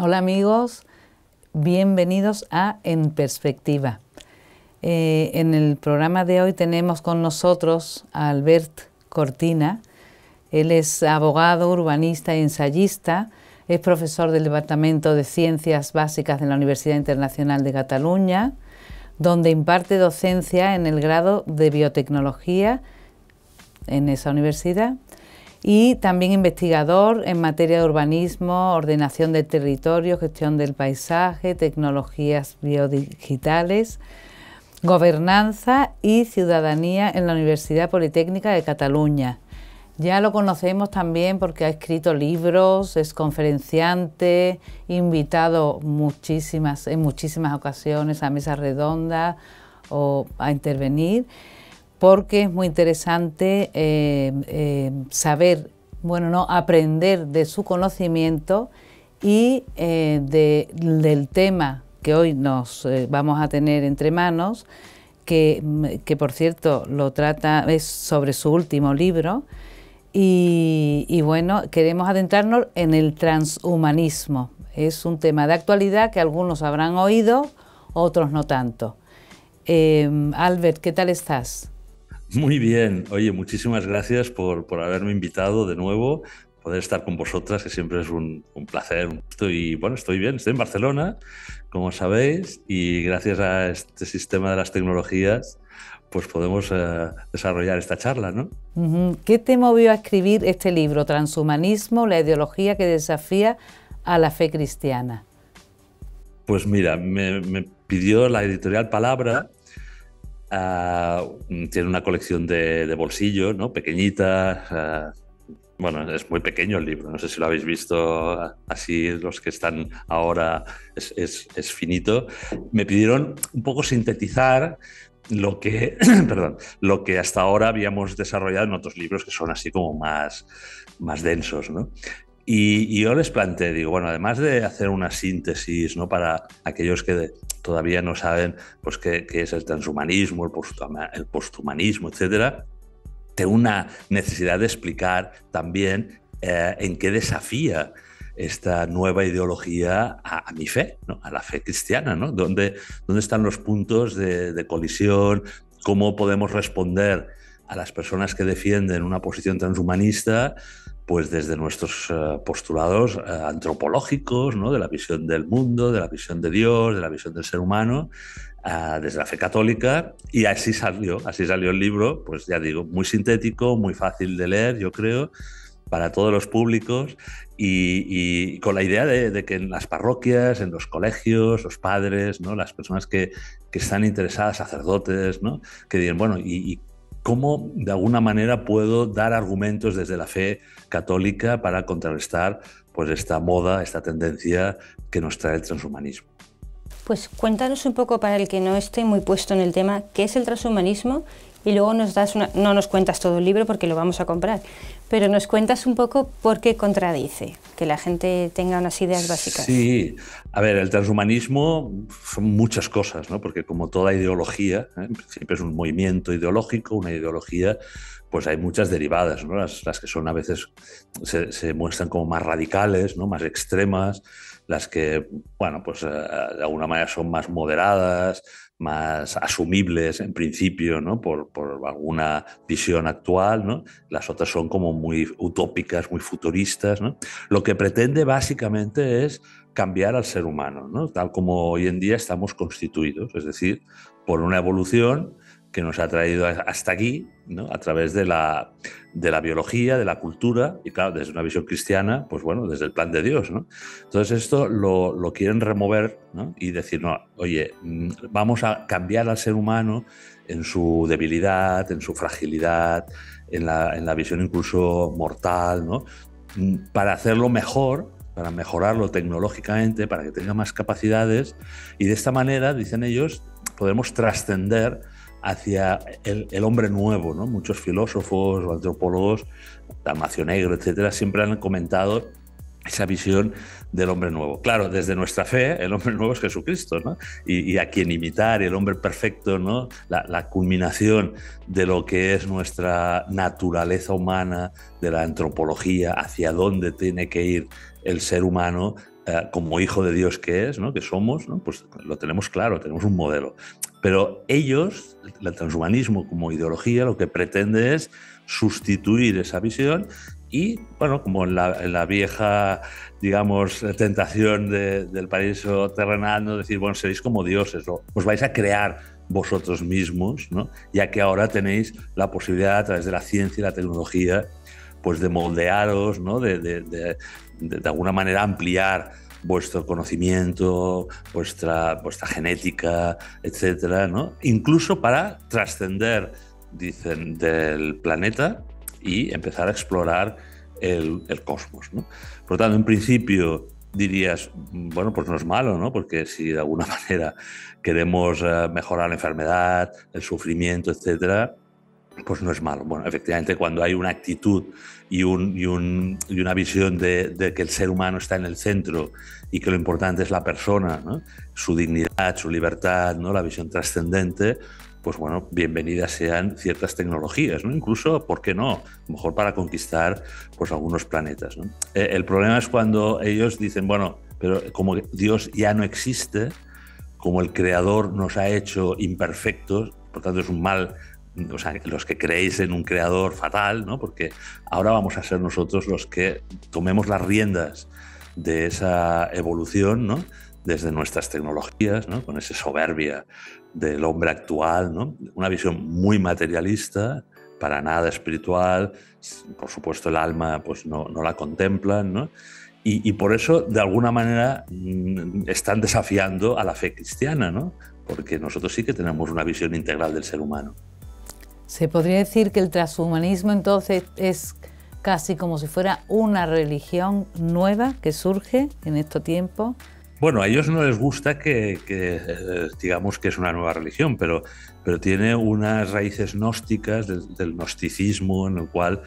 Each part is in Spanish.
Hola amigos, bienvenidos a En Perspectiva. Eh, en el programa de hoy tenemos con nosotros a Albert Cortina. Él es abogado, urbanista y ensayista. Es profesor del Departamento de Ciencias Básicas de la Universidad Internacional de Cataluña, donde imparte docencia en el grado de biotecnología en esa universidad y también investigador en materia de urbanismo, ordenación del territorio, gestión del paisaje, tecnologías biodigitales, gobernanza y ciudadanía en la Universidad Politécnica de Cataluña. Ya lo conocemos también porque ha escrito libros, es conferenciante, invitado en muchísimas ocasiones a mesas redondas o a intervenir porque es muy interesante eh, eh, saber, bueno, no, aprender de su conocimiento y eh, del tema que hoy nos vamos a tener entre manos, que, por cierto lo trata, es sobre su último libro, y, y, bueno, queremos adentrarnos en el transhumanismo. Es un tema de actualidad que algunos habrán oído, otros no tanto. Albert, ¿qué tal estás? Muy bien. Oye, muchísimas gracias por, por, haberme invitado de nuevo, poder estar con vosotras, que siempre es un, un placer. Estoy, bueno, estoy bien, estoy en Barcelona, como sabéis, y gracias a este sistema de las tecnologías, pues podemos eh, desarrollar esta charla, ¿no? ¿Qué te movió a escribir este libro, Transhumanismo, la ideología que desafía a la fe cristiana? Pues mira, me, me pidió la editorial Palabra Ah, tiene una colección de, bolsillos, ¿no? Pequeñitas. Bueno, es muy pequeño el libro, no sé si lo habéis visto así, los que están ahora, es, es, finito. Me pidieron un poco sintetizar lo que, perdón, lo que hasta ahora habíamos desarrollado en otros libros que son así como más, más densos. ¿no? Y, yo les planteé, digo, bueno, además de hacer una síntesis ¿no? para aquellos que todavía no saben pues, qué, es el transhumanismo, el, posthumanismo, etcétera, tengo una necesidad de explicar también eh, en qué desafía esta nueva ideología a, mi fe, a la fe cristiana, ¿no? ¿Dónde, dónde están los puntos de, de colisión? ¿Cómo podemos responder a las personas que defienden una posición transhumanista pues desde nuestros eh, postulados eh, antropológicos, ¿no? de la visión del mundo, de la visión de Dios, de la visión del ser humano, eh, desde la fe católica, y así salió, así salió el libro, pues ya digo, muy sintético, muy fácil de leer, yo creo, para todos los públicos, y, con la idea de, que en las parroquias, en los colegios, los padres, ¿no? las personas que, que están interesadas, sacerdotes, ¿no? que digan, bueno, ¿y, cómo de alguna manera puedo dar argumentos desde la fe católica para contrarrestar pues esta moda, esta tendencia que nos trae el transhumanismo. Pues cuéntanos un poco para el que no esté muy puesto en el tema, ¿qué es el transhumanismo y luego nos das una, no nos cuentas todo el libro porque lo vamos a comprar, pero nos cuentas un poco por qué contradice, que la gente tenga unas ideas básicas. Sí, a ver, el transhumanismo son muchas cosas, ¿no? porque como toda ideología, ¿eh? siempre es un movimiento ideológico, una ideología, pues hay muchas derivadas, ¿no? las, las que son a veces se, se, muestran como más radicales, ¿no? más extremas, las que, bueno, pues eh, de alguna manera son más moderadas, más asumibles en principio, ¿no? Por, alguna visión actual. Las otras son como muy utópicas, muy futuristas. Lo que pretende básicamente es cambiar al ser humano, ¿no? Tal como hoy en día estamos constituidos, es decir, por una evolución que nos ha traído hasta aquí, ¿no? a través de la, de la biología, de la cultura, y claro, desde una visión cristiana, pues bueno, desde el plan de Dios. ¿no? Entonces esto lo, lo quieren remover ¿no? y decir, no, oye, mm, vamos a cambiar al ser humano en su debilidad, en su fragilidad, en la, en la visión incluso mortal, ¿no? Mm, para hacerlo mejor, para mejorarlo tecnológicamente, para que tenga más capacidades, y de esta manera, dicen ellos, podemos trascender hacia el, hombre nuevo. ¿no? Muchos filósofos o antropólogos, Dalmacio Negro, etcétera, siempre han comentado esa visión del hombre nuevo. Claro, desde nuestra fe, el hombre nuevo es Jesucristo, ¿no? y, a quien imitar, el hombre perfecto, ¿no? La, la, culminación de lo que es nuestra naturaleza humana, de la antropología, hacia dónde tiene que ir el ser humano, eh, como hijo de Dios que es, ¿no? que somos, ¿no? pues lo tenemos claro, tenemos un modelo. Pero ellos, el transhumanismo como ideología, lo que pretende es sustituir esa visión y, bueno, como en la, vieja, digamos, tentación del paraíso terrenal, ¿no? decir, bueno, seréis como dioses, os vais a crear vosotros mismos, ¿no? ya que ahora tenéis la posibilidad a través de la ciencia y la tecnología pues de moldearos, ¿no? de, de, de, de alguna manera ampliar vuestro conocimiento, vuestra, vuestra genética, etcétera, ¿no? Incluso para trascender, dicen, del planeta y empezar a explorar el, el cosmos, ¿no? Por lo tanto, en principio dirías, bueno, pues no es malo, ¿no? Porque si de alguna manera queremos eh, mejorar la enfermedad, el sufrimiento, etcétera, pues no es malo. Bueno, efectivamente, cuando hay una actitud y, un, y, un, y una visión de, que el ser humano está en el centro y que lo importante es la persona, su dignidad, su libertad, ¿no? la visión trascendente, pues bueno, bienvenidas sean ciertas tecnologías, ¿no? Incluso, ¿por qué no? mejor para conquistar pues algunos planetas. Eh, el problema es cuando ellos dicen, bueno, pero como Dios ya no existe, como el creador nos ha hecho imperfectos, por tanto es un mal o sea, los que creéis en un creador fatal, ¿no? porque ahora vamos a ser nosotros los que tomemos las riendas de esa evolución, ¿no? desde nuestras tecnologías, ¿no? con esa soberbia del hombre actual, ¿no? una visión muy materialista, para nada espiritual, por supuesto el alma pues no, no la contemplan, ¿no? Y, y, por eso de alguna manera mm, están desafiando a la fe cristiana, ¿no? porque nosotros sí que tenemos una visión integral del ser humano. Se podría decir que el transhumanismo entonces es casi como si fuera una religión nueva que surge en estos tiempos. Bueno, a ellos no les gusta que, que eh, digamos que es una nueva religión, pero, pero tiene unas raíces gnósticas del, del gnosticismo en el cual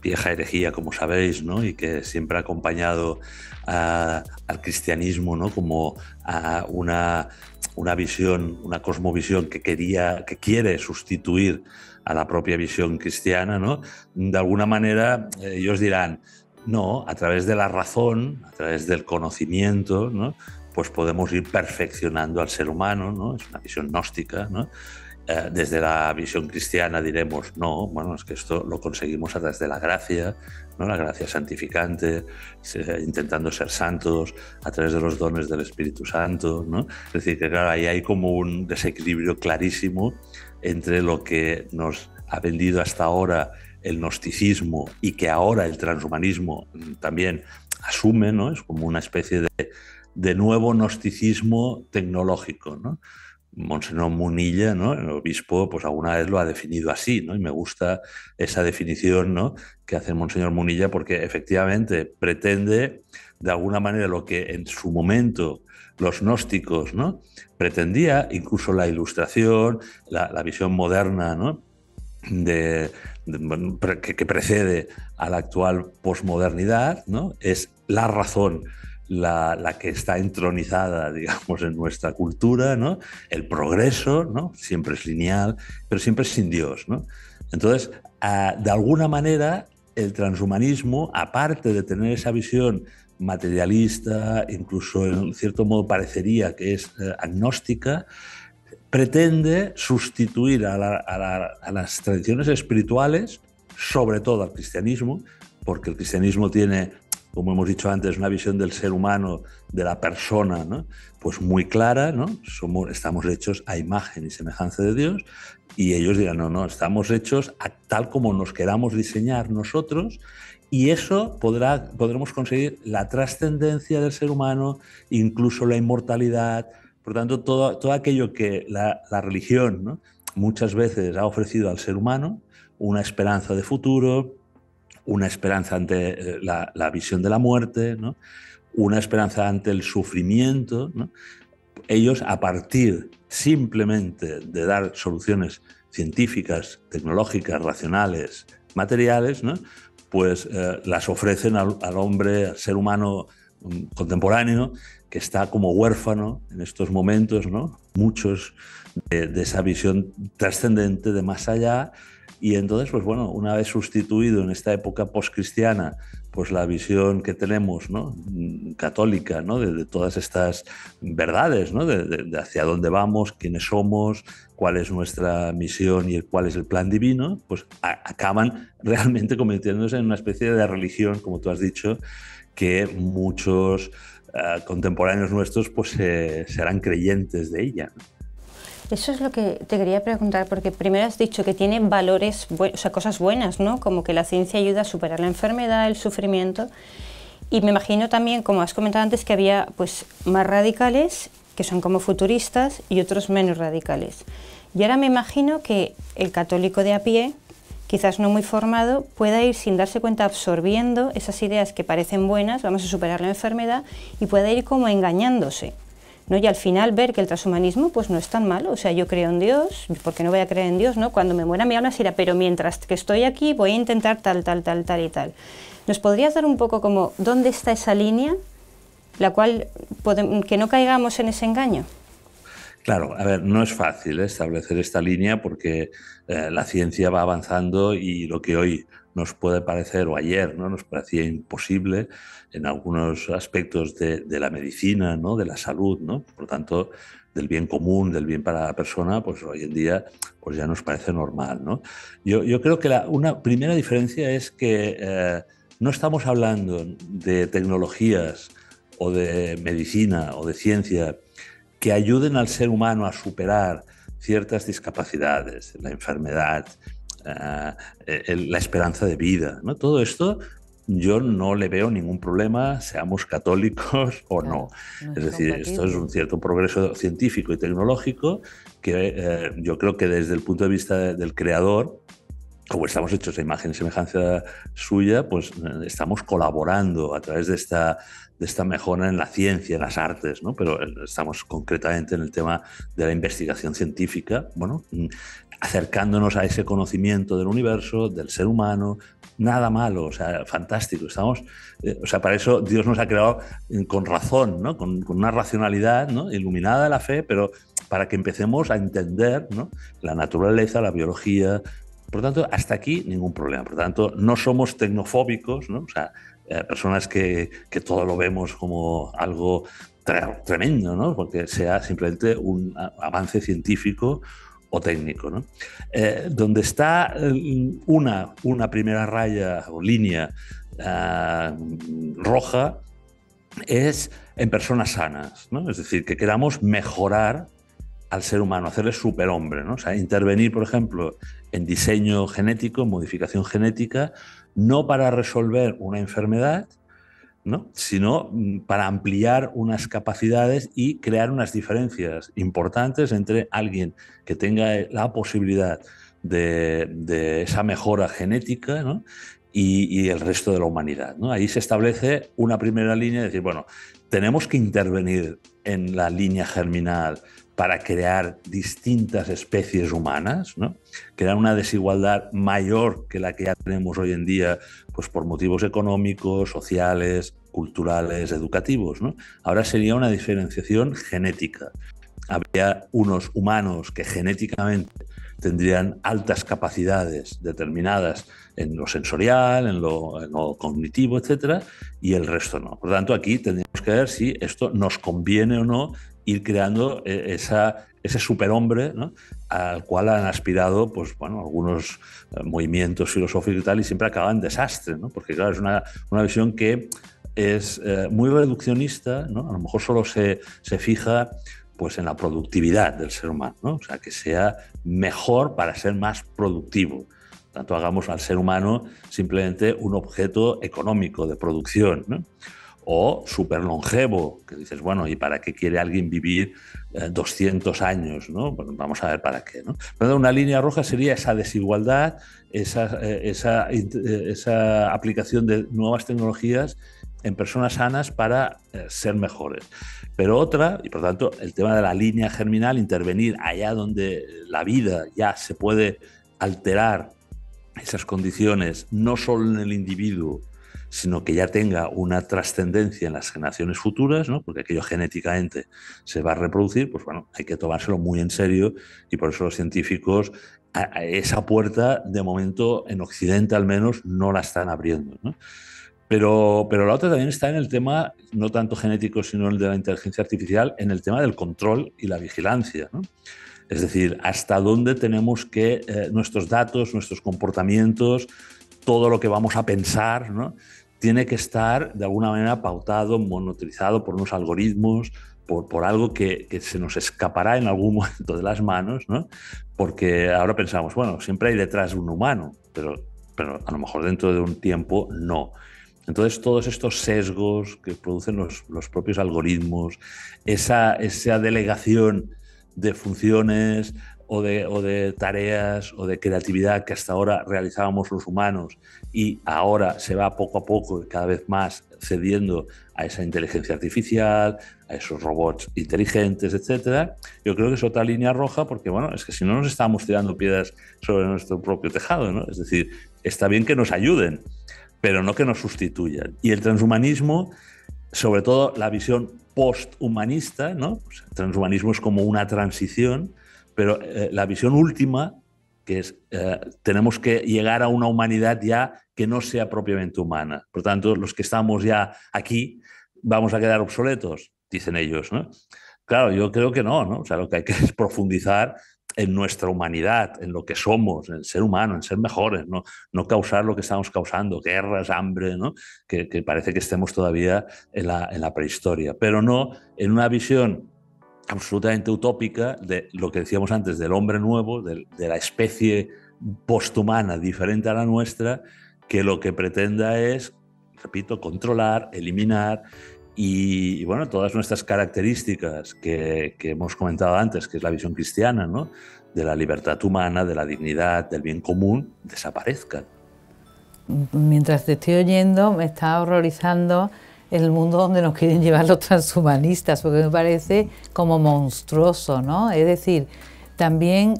vieja herejía, como sabéis, ¿no? y que siempre ha acompañado al cristianismo ¿no? como a una una visión, una cosmovisión que quería, que quiere sustituir a la propia visión cristiana, ¿no? De alguna manera ellos dirán, no, a través de la razón, a través del conocimiento, ¿no? Pues podemos ir perfeccionando al ser humano, ¿no? Es una visión gnóstica, ¿no? Eh, desde la visión cristiana diremos, no, bueno, es que esto lo conseguimos a través de la gracia, ¿no? la gracia santificante, intentando ser santos a través de los dones del Espíritu Santo. ¿no? Es decir, que claro, ahí hay como un desequilibrio clarísimo entre lo que nos ha vendido hasta ahora el gnosticismo y que ahora el transhumanismo también asume, ¿no? es como una especie de, de nuevo gnosticismo tecnológico. ¿no? Monseñor Munilla, ¿no? el obispo, pues alguna vez lo ha definido así, ¿no? y me gusta esa definición ¿no? que hace Monseñor Munilla porque efectivamente pretende de alguna manera lo que en su momento los gnósticos ¿no? pretendía, incluso la ilustración, la, visión moderna que, que, precede a la actual posmodernidad, ¿no? es la razón la, que está entronizada, digamos, en nuestra cultura, ¿no? El progreso, ¿no? Siempre es lineal, pero siempre es sin Dios, ¿no? Entonces, de alguna manera, el transhumanismo, aparte de tener esa visión materialista, incluso en cierto modo parecería que es uh, agnóstica, pretende sustituir a, la, a las tradiciones espirituales, sobre todo al cristianismo, porque el cristianismo tiene como hemos dicho antes, una visión del ser humano, de la persona, pues muy clara, ¿no? Somos, estamos hechos a imagen y semejanza de Dios, y ellos dirán, no, no, estamos hechos a tal como nos queramos diseñar nosotros, y eso podrá, podremos conseguir la trascendencia del ser humano, incluso la inmortalidad, por tanto, todo, todo aquello que la, religión muchas veces ha ofrecido al ser humano, una esperanza de futuro, una esperanza ante eh, la, visión de la muerte, ¿no? una esperanza ante el sufrimiento. Ellos, a partir simplemente de dar soluciones científicas, tecnológicas, racionales, materiales, ¿no? pues eh, las ofrecen al, hombre, al ser humano mm, contemporáneo, que está como huérfano en estos momentos, muchos de esa visión trascendente de más allá, y entonces, pues bueno, una vez sustituido en esta época postcristiana pues la visión que tenemos católica ¿no? de, todas estas verdades, ¿no? de, hacia dónde vamos, quiénes somos, cuál es nuestra misión y cuál es el plan divino, pues acaban realmente convirtiéndose en una especie de religión, como tú has dicho, que muchos eh, contemporáneos nuestros pues serán creyentes de ella. Eso es lo que te quería preguntar, porque primero has dicho que tiene valores, o sea, cosas buenas, ¿no? Como que la ciencia ayuda a superar la enfermedad, el sufrimiento. Y me imagino también, como has comentado antes, que había pues más radicales, que son como futuristas, y otros menos radicales. Y ahora me imagino que el católico de a pie, quizás no muy formado, pueda ir sin darse cuenta absorbiendo esas ideas que parecen buenas, vamos a superar la enfermedad, y pueda ir como engañándose. ¿No? Y al final ver que el transhumanismo pues no es tan malo, o sea, yo creo en Dios, ¿por qué no voy a creer en Dios? ¿no? Cuando me muera mi alma será, pero mientras que estoy aquí voy a intentar tal, tal, tal, tal y tal. ¿Nos podrías dar un poco como dónde está esa línea, la cual que no caigamos en ese engaño? Claro, a ver, no es fácil ¿eh? establecer esta línea porque eh, la ciencia va avanzando y lo que hoy nos puede parecer, o ayer ¿no? nos parecía imposible en algunos aspectos de, la medicina, ¿no? de la salud, ¿no? por tanto, del bien común, del bien para la persona, pues hoy en día pues ya nos parece normal. ¿no? Yo, yo creo que la, una primera diferencia es que eh, no estamos hablando de tecnologías o de medicina o de ciencia que ayuden al ser humano a superar ciertas discapacidades, la enfermedad, eh, la esperanza de vida. ¿no? Todo esto yo no le veo ningún problema, seamos católicos o no. es decir, esto es un cierto progreso científico y tecnológico que eh, yo creo que desde el punto de vista del creador, como estamos hechos a imagen y semejanza suya, pues eh, estamos colaborando a través de esta de esta mejora en la ciencia, en las artes, ¿no? pero estamos concretamente en el tema de la investigación científica, bueno, mm, acercándonos a ese conocimiento del universo, del ser humano, nada malo, o sea, fantástico. Estamos, eh, o sea, para eso Dios nos ha creado eh, con razón, ¿no? con, con, una racionalidad ¿no? iluminada de la fe, pero para que empecemos a entender ¿no? la naturaleza, la biología. Por tanto, hasta aquí ningún problema. Por tanto, no somos tecnofóbicos, ¿no? o sea, eh, personas que, que, todo lo vemos como algo tremendo, ¿no? porque sea simplemente un avance científico o técnico. ¿no? Eh, donde está eh, una, una primera raya o línea roja es en personas sanas, ¿no? es decir, que queramos mejorar al ser humano, hacerle superhombre, ¿no? o sea, intervenir, por ejemplo, en diseño genético, en modificación genética, no para resolver una enfermedad, ¿no? sino mm, para ampliar unas capacidades y crear unas diferencias importantes entre alguien que tenga la posibilidad de, esa mejora genética y, el resto de la humanidad. Ahí se establece una primera línea de decir, bueno, tenemos que intervenir en la línea germinal para crear distintas especies humanas, ¿no? crear una desigualdad mayor que la que ya tenemos hoy en día, pues por motivos económicos, sociales, culturales, educativos. Ahora sería una diferenciación genética. Habría unos humanos que genéticamente tendrían altas capacidades determinadas en lo sensorial, en lo, en lo, cognitivo, etcétera, y el resto no. Por lo tanto, aquí tendríamos que ver si esto nos conviene o no ir creando eh, esa, ese superhombre ¿no? al cual han aspirado pues, bueno, algunos eh, movimientos filosóficos y tal, y siempre acaban en desastre, ¿no? porque claro, es una, una visión que es eh, muy reduccionista, ¿no? a lo mejor solo se, se fija pues, en la productividad del ser humano, ¿no? o sea, que sea mejor para ser más productivo. Tanto hagamos al ser humano simplemente un objeto económico de producción. ¿no? O súper longevo, que dices, bueno, ¿y para qué quiere alguien vivir 200 eh, años? ¿no? Bueno, vamos a ver para qué. ¿no? Pero una línea roja sería esa desigualdad, esa, eh, esa, eh, esa, aplicación de nuevas tecnologías en personas sanas para ser mejores. Pero otra, y por tanto el tema de la línea germinal, intervenir allá donde la vida ya se puede alterar esas condiciones, no solo en el individuo, sino que ya tenga una trascendencia en las generaciones futuras, ¿no? porque aquello genéticamente se va a reproducir, pues bueno, hay que tomárselo muy en serio y por eso los científicos a esa puerta, de momento, en Occidente al menos, no la están abriendo. Pero, pero la otra también está en el tema, no tanto genético, sino el de la inteligencia artificial, en el tema del control y la vigilancia. Es decir, hasta dónde tenemos que eh, nuestros datos, nuestros comportamientos, todo lo que vamos a pensar, ¿no? Tiene que estar de alguna manera pautado, monitorizado por unos algoritmos, por, por algo que, que, se nos escapará en algún momento de las manos, ¿no? porque ahora pensamos, bueno, siempre hay detrás un humano, pero, pero a lo mejor dentro de un tiempo no. Entonces, todos estos sesgos que producen los, los propios algoritmos, esa, esa delegación de funciones o de, o de, tareas o de creatividad que hasta ahora realizábamos los humanos y ahora se va poco a poco y cada vez más cediendo a esa inteligencia artificial, a esos robots inteligentes, etcétera, yo creo que es otra línea roja porque, bueno, es que si no nos estamos tirando piedras sobre nuestro propio tejado, ¿no? Es decir, está bien que nos ayuden, pero no que nos sustituyan. Y el transhumanismo, sobre todo la visión posthumanista, ¿no? el transhumanismo es como una transición, pero eh, la visión última que es, eh, tenemos que llegar a una humanidad ya que no sea propiamente humana. Por tanto, los que estamos ya aquí vamos a quedar obsoletos, dicen ellos. ¿no? Claro, yo creo que no, ¿no? O sea, lo que hay que es profundizar en nuestra humanidad, en lo que somos, en ser humano, en ser mejores, no, no causar lo que estamos causando, guerras, hambre, ¿no? que, parece que estemos todavía en la prehistoria, pero no en una visión absolutamente utópica de lo que decíamos antes del hombre nuevo, de, de la especie posthumana diferente a la nuestra, que lo que pretenda es, repito, controlar, eliminar y, y bueno, todas nuestras características que, que, hemos comentado antes, que es la visión cristiana, ¿no? de la libertad humana, de la dignidad, del bien común, desaparezcan. Mientras te estoy oyendo, me está horrorizando el mundo donde nos quieren llevar los transhumanistas, porque me parece como monstruoso, ¿no? Es decir, también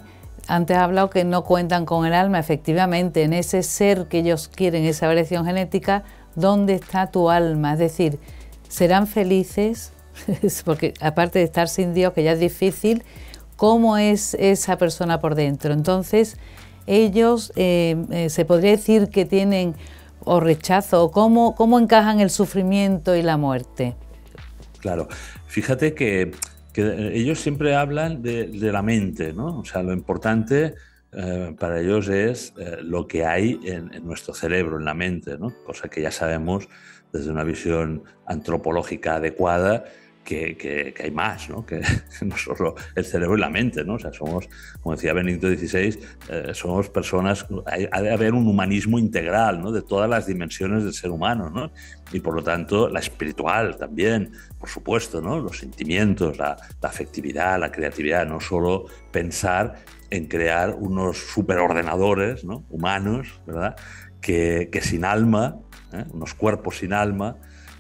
antes ha hablado que no cuentan con el alma, efectivamente, en ese ser que ellos quieren, esa variación genética, ¿dónde está tu alma? Es decir, ¿serán felices? porque aparte de estar sin Dios, que ya es difícil, ¿cómo es esa persona por dentro? Entonces, ellos eh, eh, se podría decir que tienen o rechazo? ¿Cómo, cómo encajan el sufrimiento y la muerte? Claro, fíjate que, que ellos siempre hablan de, de, la mente, ¿no? O sea, lo importante eh, para ellos es eh, lo que hay en, en, nuestro cerebro, en la mente, ¿no? Cosa que ya sabemos desde una visión antropológica adecuada que, que, que, hay más, ¿no? que no solo el cerebro y la mente. ¿no? O sea, somos, como decía Benito XVI, eh, somos personas, hay, ha de haber un humanismo integral ¿no? de todas las dimensiones del ser humano. ¿no? Y por lo tanto, la espiritual también, por supuesto, ¿no? los sentimientos, la, la afectividad, la creatividad, no solo pensar en crear unos superordenadores ¿no? humanos, ¿verdad? Que, que sin alma, ¿eh? unos cuerpos sin alma,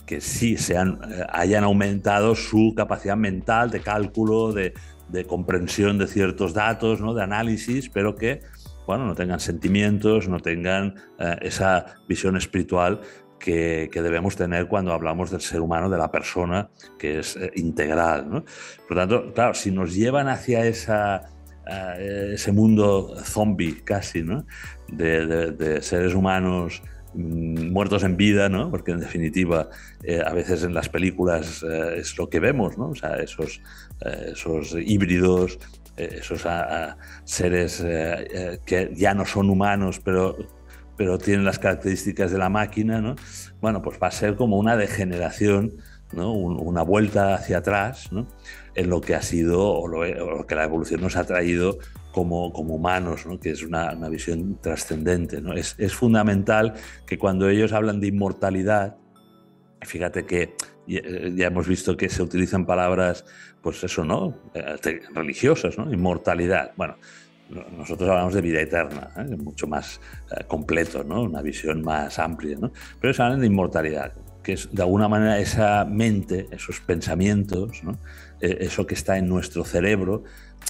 que sí se han, eh, hayan aumentado su capacidad mental de cálculo, de, de comprensión de ciertos datos, ¿no? de análisis, pero que bueno, no tengan sentimientos, no tengan eh, esa visión espiritual que, que, debemos tener cuando hablamos del ser humano, de la persona, que es eh, integral. ¿no? Por lo tanto, claro, si nos llevan hacia esa, uh, ese mundo zombie casi, ¿no? de, de, de seres humanos muertos en vida, ¿no? Porque en definitiva eh, a veces en las películas eh, es lo que vemos, ¿no? O sea, esos, eh, esos híbridos, esos a, a seres que ya no son humanos, pero, pero tienen las características de la máquina, ¿no? Bueno, pues va a ser como una degeneración, ¿no? Un, una vuelta hacia atrás, ¿no? En lo que ha sido o lo, que la evolución nos ha traído como, como humanos, ¿no? que es una, una visión trascendente. ¿no? Es, es, fundamental que cuando ellos hablan de inmortalidad, fíjate que ya, ya, hemos visto que se utilizan palabras, pues eso, ¿no? Eh, religiosas, ¿no? Inmortalidad. Bueno, nosotros hablamos de vida eterna, ¿eh? mucho más eh, completo, ¿no? Una visión más amplia, ¿no? Pero ellos hablan de inmortalidad, que es de alguna manera esa mente, esos pensamientos, ¿no? Eh, eso que está en nuestro cerebro,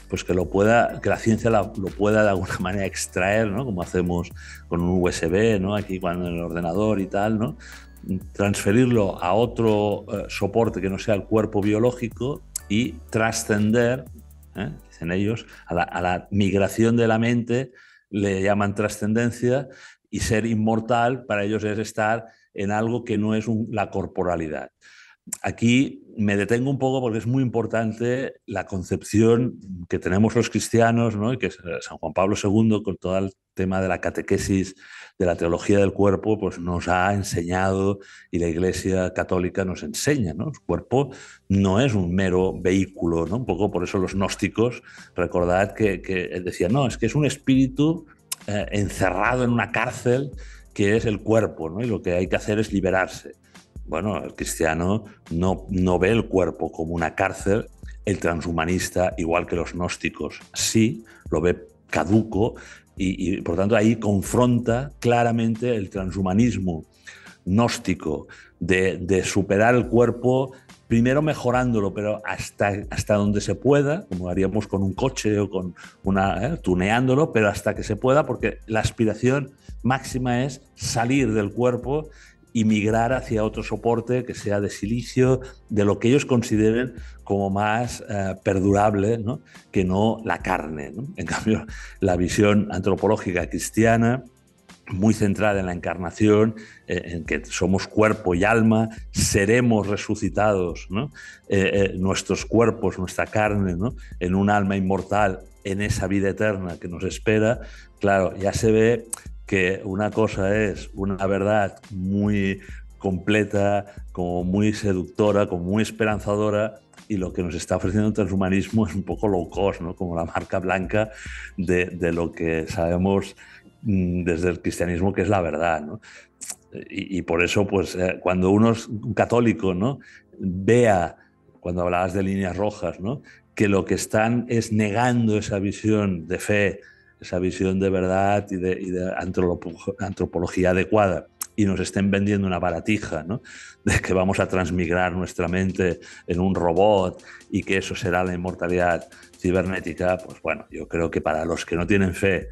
pues que lo pueda, que la ciencia lo pueda de alguna manera extraer, ¿no? Como hacemos con un USB, ¿no? Aquí cuando en el ordenador y tal, ¿no? Transferirlo a otro eh, soporte que no sea el cuerpo biológico y trascender, ¿eh? dicen ellos, a la migración de la mente le llaman trascendencia y ser inmortal para ellos es estar en algo que no es la corporalidad. Aquí me detengo un poco porque es muy importante la concepción que tenemos los cristianos, ¿no? y que San Juan Pablo II, con todo el tema de la catequesis, de la teología del cuerpo, pues nos ha enseñado y la Iglesia Católica nos enseña. ¿no? El cuerpo no es un mero vehículo, ¿no? un poco por eso los gnósticos, recordad que, que decían, no, es que es un espíritu eh, encerrado en una cárcel que es el cuerpo, ¿no? y lo que hay que hacer es liberarse. Bueno, el cristiano no, ve el cuerpo como una cárcel, el transhumanista, igual que los gnósticos, sí, lo ve caduco y, por tanto ahí confronta claramente el transhumanismo gnóstico de, superar el cuerpo primero mejorándolo, pero hasta, hasta donde se pueda, como haríamos con un coche o con una, ¿eh? tuneándolo, pero hasta que se pueda, porque la aspiración máxima es salir del cuerpo y migrar hacia otro soporte que sea de silicio, de lo que ellos consideren como más eh, perdurable que no la carne. En cambio, la visión antropológica cristiana, muy centrada en la encarnación, eh, en que somos cuerpo y alma, seremos resucitados, eh, nuestros cuerpos, nuestra carne, en un alma inmortal, en esa vida eterna que nos espera, claro, ya se ve que una cosa es una verdad muy completa, como muy seductora, como muy esperanzadora, y lo que nos está ofreciendo el transhumanismo es un poco low cost, ¿no? como la marca blanca de, de lo que sabemos mm, desde el cristianismo que es la verdad. ¿no? Y, por eso, pues, eh, cuando uno es un católico, ¿no? vea, cuando hablabas de líneas rojas, ¿no? que lo que están es negando esa visión de fe, esa visión de verdad y de, antropología adecuada y nos estén vendiendo una baratija, ¿no? de que vamos a transmigrar nuestra mente en un robot y que eso será la inmortalidad cibernética, pues bueno, yo creo que para los que no tienen fe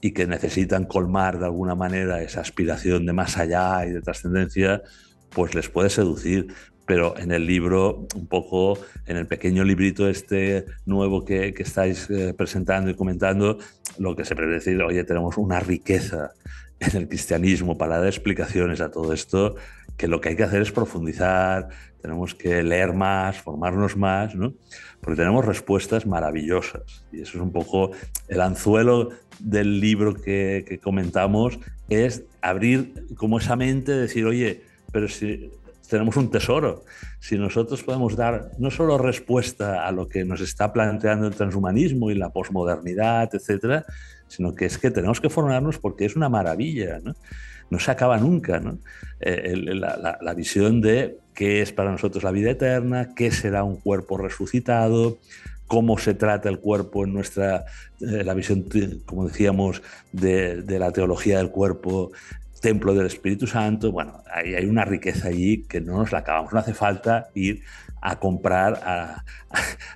y que necesitan colmar de alguna manera esa aspiración de más allá y de trascendencia, pues les puede seducir, pero en el libro, un poco en el pequeño librito este nuevo que, que estáis eh, presentando y comentando, lo que se prevé decir, oye, tenemos una riqueza en el cristianismo para dar explicaciones a todo esto, que lo que hay que hacer es profundizar, tenemos que leer más, formarnos más, ¿no? porque tenemos respuestas maravillosas. Y eso es un poco el anzuelo del libro que, que comentamos, es abrir como esa mente, decir, oye, pero si tenemos un tesoro. Si nosotros podemos dar no solo respuesta a lo que nos está planteando el transhumanismo y la posmodernidad, etcétera, sino que es que tenemos que formarnos porque es una maravilla, ¿no? No se acaba nunca, ¿no? Eh, la, visión de qué es para nosotros la vida eterna, qué será un cuerpo resucitado, cómo se trata el cuerpo en nuestra, eh, la visión, como decíamos, de, de, la teología del cuerpo templo del Espíritu Santo. Bueno, hay, hay una riqueza allí que no nos la acabamos. No hace falta ir a comprar a,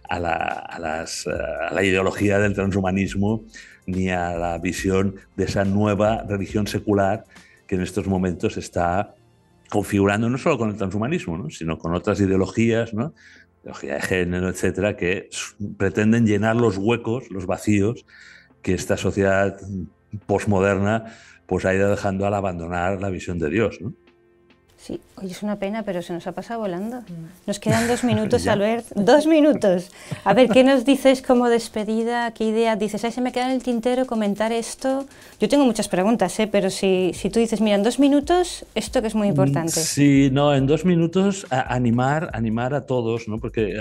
a, la, ideología del transhumanismo ni a la visión de esa nueva religión secular que en estos momentos está configurando no solo con el transhumanismo, ¿no? sino con otras ideologías, ideología de género, etcétera, que pretenden llenar los huecos, los vacíos que esta sociedad posmoderna pues ha ido dejando al abandonar la visión de Dios. ¿no? Sí, hoy es una pena, pero se nos ha pasado volando. Nos quedan dos minutos, Albert. Dos minutos. A ver, ¿qué nos dices como despedida? ¿Qué idea dices? Ahí se me queda en el tintero comentar esto. Yo tengo muchas preguntas, ¿eh? pero si, si tú dices, mira, en dos minutos, esto que es muy importante. Sí, no, en dos minutos animar, animar a todos, ¿no? Porque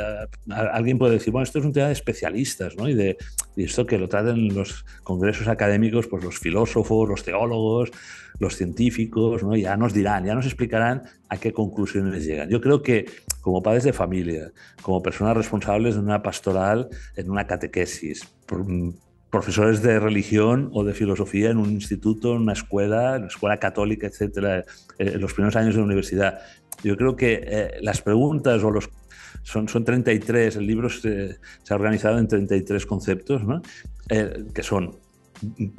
alguien puede decir, bueno, esto es un tema de especialistas, ¿no? Y, de, y esto que lo traten los congresos académicos, pues los filósofos, los teólogos, los científicos, ¿no? ya nos dirán, ya nos explicarán a qué conclusiones llegan. Yo creo que como padres de familia, como personas responsables de una pastoral, en una catequesis, mm, profesores de religión o de filosofía en un instituto, en una escuela, en una escuela católica, etcétera, eh, en los primeros años de la universidad. Yo creo que eh, las preguntas o los son, son 33, el libro se, se ha organizado en 33 conceptos, ¿no? Eh, que son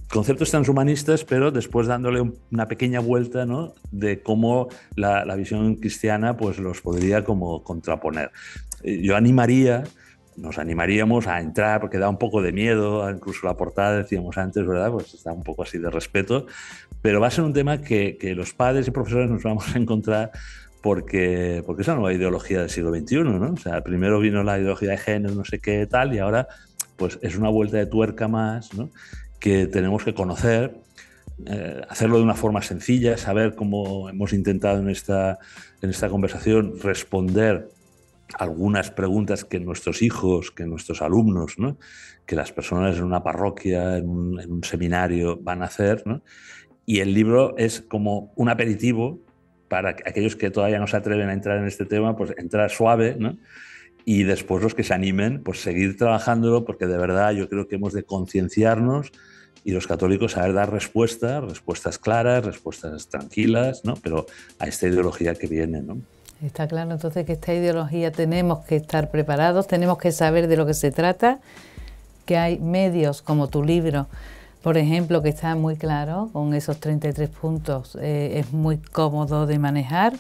conceptos transhumanistas, pero después dándole una pequeña vuelta ¿no? de cómo la, visión cristiana pues, los podría como contraponer. Eh, yo animaría nos animaríamos a entrar, porque da un poco de miedo, incluso la portada decíamos antes, ¿verdad? Pues está un poco así de respeto, pero va a ser un tema que, que los padres y profesores nos vamos a encontrar porque, porque es una nueva ideología del siglo XXI, ¿no? O sea, primero vino la ideología de género, no sé qué tal, y ahora pues es una vuelta de tuerca más, ¿no? Que tenemos que conocer, eh, hacerlo de una forma sencilla, saber cómo hemos intentado en esta, en esta conversación responder algunas preguntas que nuestros hijos, que nuestros alumnos, que las personas en una parroquia, en un, seminario van a hacer. Y el libro es como un aperitivo para aquellos que todavía no se atreven a entrar en este tema, pues entrar suave, y después los que se animen, pues seguir trabajándolo, porque de verdad yo creo que hemos de concienciarnos y los católicos saber dar respuestas, respuestas claras, respuestas tranquilas, ¿no? pero a esta ideología que viene. ¿no? Está claro entonces que esta ideología tenemos que estar preparados, tenemos que saber de lo que se trata, que hay medios como tu libro, por ejemplo, que está muy claro, con esos 33 puntos, eh, es muy cómodo de manejar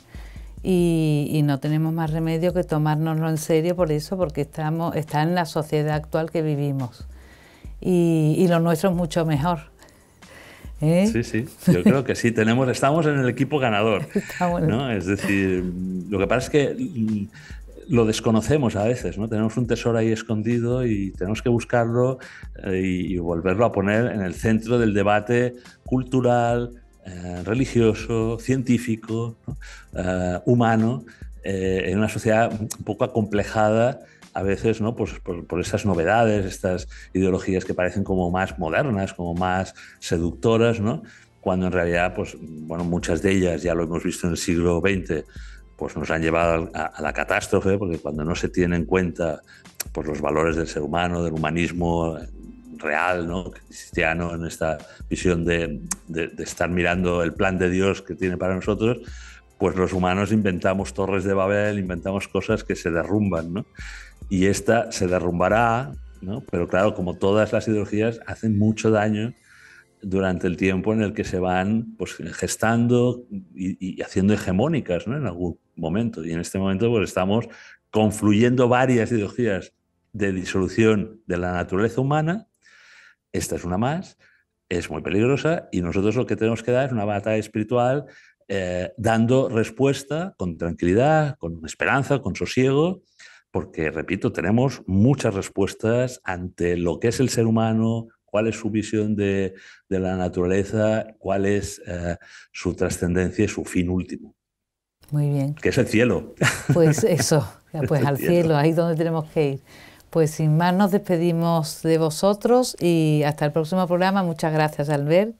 y, no tenemos más remedio que tomárnoslo en serio por eso, porque estamos, está en la sociedad actual que vivimos y, y lo nuestro es mucho mejor. ¿Eh? Sí, sí, yo creo que sí, tenemos, estamos en el equipo ganador. ¿no? Es decir, lo que pasa es que lo desconocemos a veces, ¿no? Tenemos un tesoro ahí escondido y tenemos que buscarlo eh, y volverlo a poner en el centro del debate cultural, eh, religioso, científico, humano, en una sociedad un poco acomplejada a veces ¿no? pues por, esas novedades, estas ideologías que parecen como más modernas, como más seductoras, ¿no? cuando en realidad pues, bueno, muchas de ellas, ya lo hemos visto en el siglo XX, pues nos han llevado a, la catástrofe, porque cuando no se tienen en cuenta pues, los valores del ser humano, del humanismo real, ¿no? cristiano, en esta visión de, de, estar mirando el plan de Dios que tiene para nosotros, pues los humanos inventamos torres de Babel, inventamos cosas que se derrumban, ¿no? y esta se derrumbará, ¿no? pero claro, como todas las ideologías, hacen mucho daño durante el tiempo en el que se van pues, gestando y, haciendo hegemónicas ¿no? en algún momento. Y en este momento pues, estamos confluyendo varias ideologías de disolución de la naturaleza humana. Esta es una más, es muy peligrosa y nosotros lo que tenemos que dar es una batalla espiritual eh, dando respuesta con tranquilidad, con esperanza, con sosiego porque, repito, tenemos muchas respuestas ante lo que es el ser humano, cuál es su visión de, la naturaleza, cuál es eh, su trascendencia y su fin último. Muy bien. Que es el cielo. Pues eso, pues al cielo. ahí donde tenemos que ir. Pues sin más nos despedimos de vosotros y hasta el próximo programa. Muchas gracias, Albert.